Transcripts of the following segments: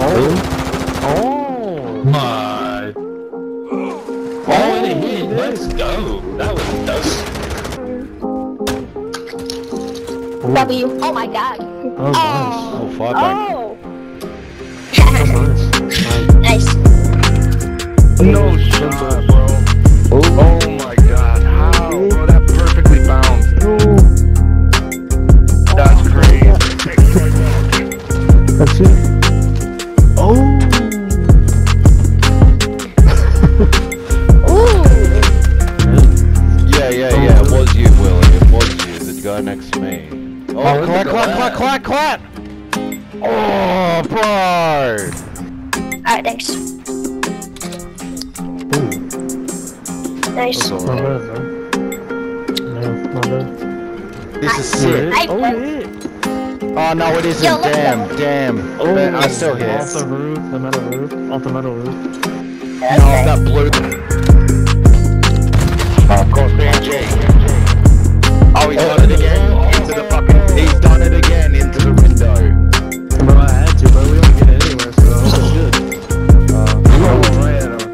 Oh! My. Oh, and a hit. Let's go. That was dust. W. Oh my god. Oh, nice. Oh, five bang. Oh. Nice. Oh. nice. No shot, bro. Oh. oh my god, how? Bro, that perfectly bounced. That's crazy. That's it. Ooh. Yeah, yeah, yeah. It was you, Willie. It was you. The guy next to me. Oh, Oh, clap, clap, clap, clap, clap! Oh, bro! Alright, thanks. Nice. Not bad, though. No, not bad. This is sick. I Oh, play. Oh, no, it isn't. Yo, damn, damn. Oh, But I oh, still hit. Off the roof, the metal roof, off the metal roof. That's No, nice. that blue. Oh, of course, BG. Oh, he's done it again. Into the fucking. He's done it again. Into the window. Bro, I had to, but we don't get anywhere, so it's good. Uh, Oh, right at him.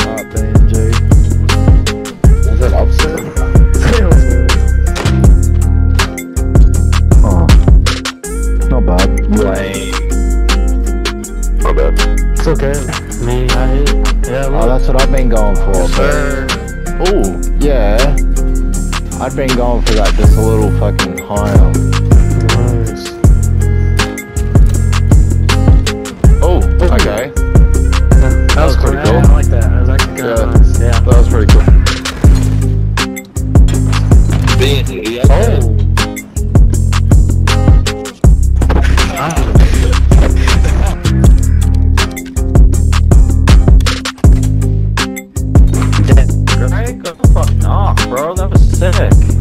uh, BG. Is that upset? Oh. Not bad. Lame. Not bad. It's okay. Me, I. Yeah, Oh, that's what I've been going for. Sir. Oh, yeah. I've been going for that just a little fucking higher. Nice. Oh, okay. That was pretty cool. I like that. That was actually kind Yeah. of nice. Yeah. That was pretty cool. Being, fucking off, bro. That was sick.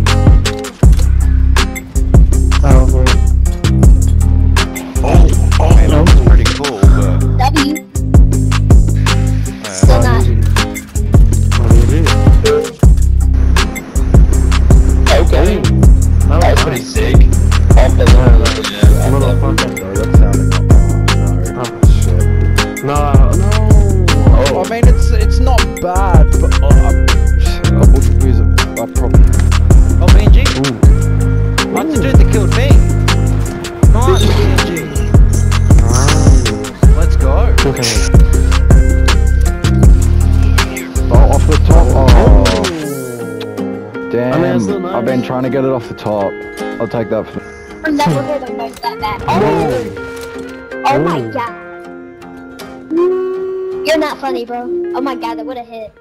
Damn! I mean, it's still I've been trying to get it off the top. I'll take that. For, I've never heard a noise that bad. Oh. Oh my oh. god. You're not funny, bro. Oh my god, that would have hit.